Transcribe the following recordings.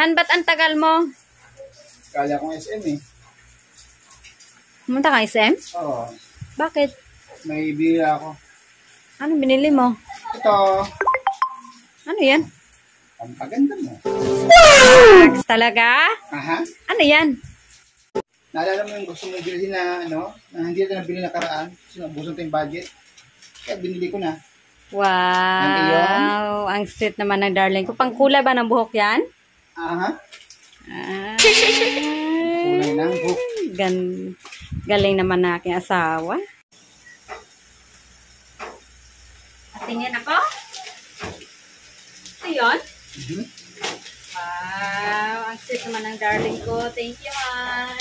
Han, ba't ang tagal mo? Kala kong SM eh. Pumunta ka SM? Oo. Bakit? May bira ako. Ano binili mo? Ito. Ano yan? Ang paganda mo. Max, talaga? Aha. Ano yan? Naalala mo yung gusto mo bilhin na ano, na hindi na nabili na karaan. Kasi nabusan tayong budget. Kaya binili ko na. Wow! Ang sweet naman ng darling ko. Pangkulay ba ng buhok yan? Aha. Ah, Kulay ng book. gan galing naman na aking asawa. Tingin ako? Ito yun? Mhm. Wow! Ang sweet naman ng darling ko. Thank you, man.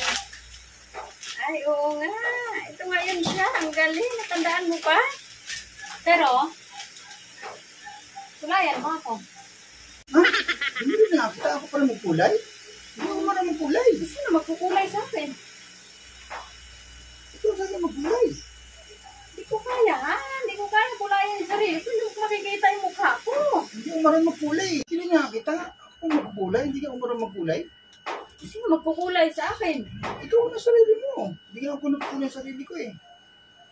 Ay, oo nga. Ito nga yun siya. Ang galing. Natandaan mo pa? Pero, kulayan mo ako. Ha? Binili na kita. Ako pala magkulay? Hindi ako marang magkulay. Sino magkukulay sa akin? Ito sana magkulay. Hindi ko kaya, ha? Hindi ko kaya kulayan yung sarili ko. Hindi ko makikita yung mukha ko. Hindi ako marang magkulay. Sino nga kita? Ako magkulay. Hindi ako marang magkulay. Sino magkukulay sa akin? Ikaw na sarili mo. Hindi ako nagkulay sa sarili ko eh.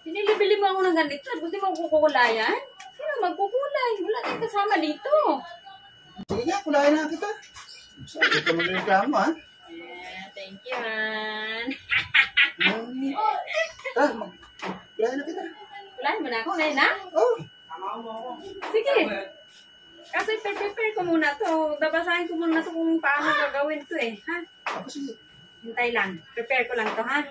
Pinilibili mo ako ng ganito. Gusto mo kukulayan? Sino magkukulay? Wala tayong kasama dito. Kulayan na kita. So, ito ka magreklamo ha. Yeah, thank you, man. Hmm. Ah, mag na kita. Kulayan mo na ako ngayon, ha? Oh, Sige. Kasi prepare ko muna to. Babasahin ko muna to kung paano gagawin to eh. Ha? sige. Hintay lang. Prepare ko lang to, ha?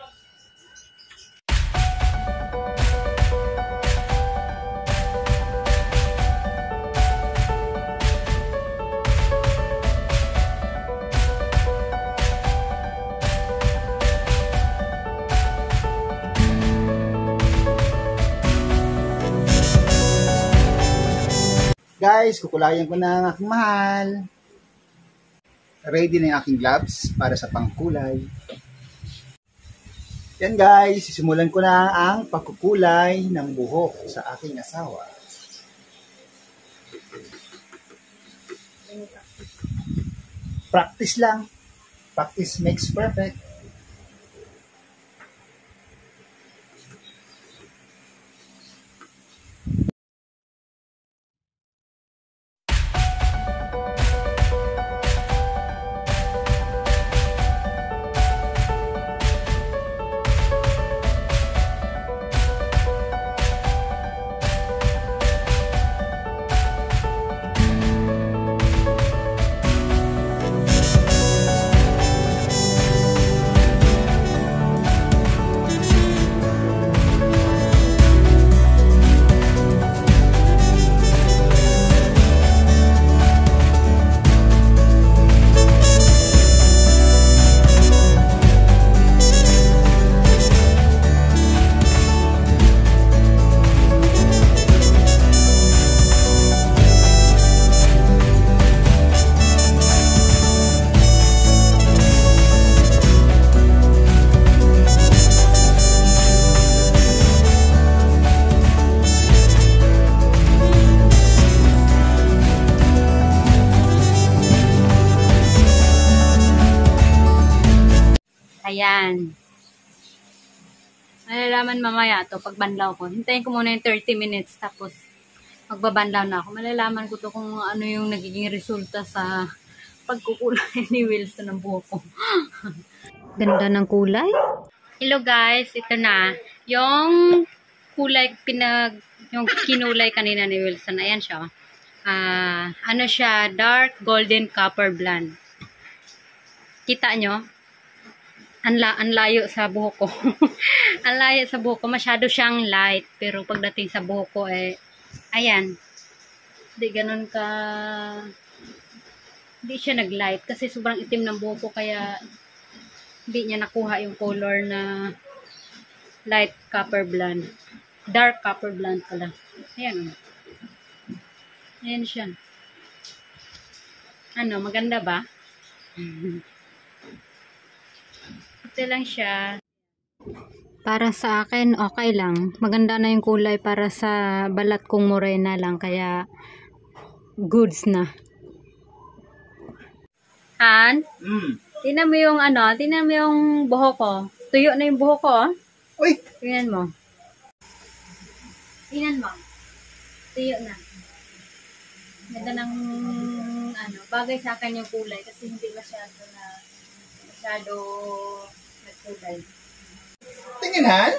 Guys, kukulayan ko na ang aking mahal. Ready na yung aking gloves para sa pangkulay. Yan guys, sisimulan ko na ang pagkukulay ng buhok sa aking asawa. Practice lang. Practice makes perfect. Ayan. Malalaman mamaya to pag banlaw ko. Hintayin ko muna yung 30 minutes tapos magbabanlaw na ako. Malalaman ko to kung ano yung nagiging resulta sa pagkukulay ni Wilson ng buhok ko. Ganda ng kulay. Hello guys, ito na. Yung kulay pinag yung kinulay kanina ni Wilson. Ayan siya. Ah, ano siya, dark golden copper blonde. Kita nyo? Anla, ang layo sa buhok ko. ang sa buhok ko. Masyado siyang light. Pero pagdating sa buhok ko, eh, ayan. Hindi ganun ka... Hindi siya nag-light. Kasi sobrang itim ng buhok ko. Kaya, hindi niya nakuha yung color na light copper blonde. Dark copper blonde pala. Ayan. Ayan siya. Ano, maganda ba? Ito lang siya. Para sa akin, okay lang. Maganda na yung kulay para sa balat kong morena lang. Kaya, goods na. Han, Hmm. tingnan mo yung ano, tingnan mo yung buhok ko. Tuyo na yung buhok ko, oh. Uy! Tingnan mo. Tingnan mo. Tuyo na. Ganda ng, ano, bagay sa akin yung kulay kasi hindi masyado na, masyado Han?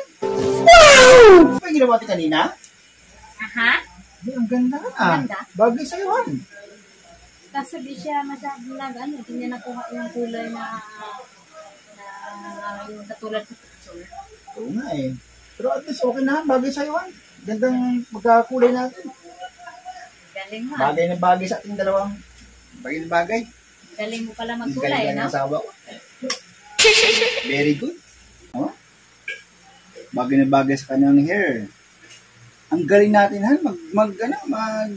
Wow! Ano yung ginawa natin kanina? Aha? Ay, ang ganda ah. Ganda? Bagay sa'yo, Han. Kaso di siya masyado nag, ano, hindi niya nakuha yung kulay na, na, yung katulad sa picture. Oo nga eh. Pero at least okay na, Han. Bagay sa'yo, Han. Gandang magkakulay natin. Galing ah. Bagay na bagay sa ating dalawang. Bagay na bagay. Galing mo pala Ang magkulay, galing no? ng asawa ko. Very good. Oh? Bagay na bagay sa kanyang hair. Ang galing natin, Han. Mag, mag, ano, mag,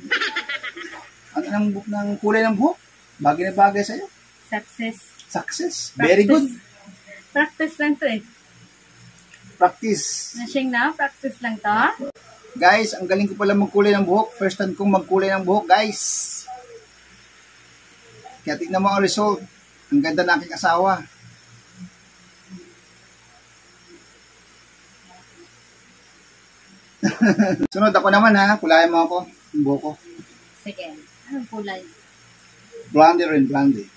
ano ng, ng kulay ng buhok. Bagay na bagay sa'yo. Success. Success. Very good. Practice lang to eh. Practice. Nashing na, practice lang to. Guys, ang galing ko pala magkulay ng buhok. First time kong magkulay ng buhok, guys. Kaya tignan mo ang result. Ang ganda ng aking asawa. Sunod ako naman ha. Kulayan mo ako. Yung buhok ko. Sige. Anong kulay? Blondie rin, blondie.